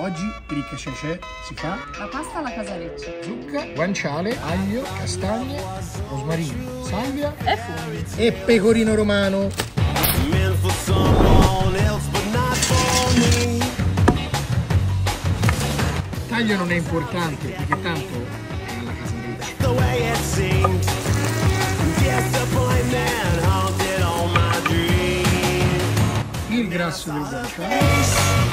Oggi ricca cecè si fa La pasta alla casareccia. zucca, guanciale, aglio, castagne, rosmarino, salvia E funghi. e pecorino romano. Il taglio non è importante perché tanto è alla casareccia. Il grasso del guanciale,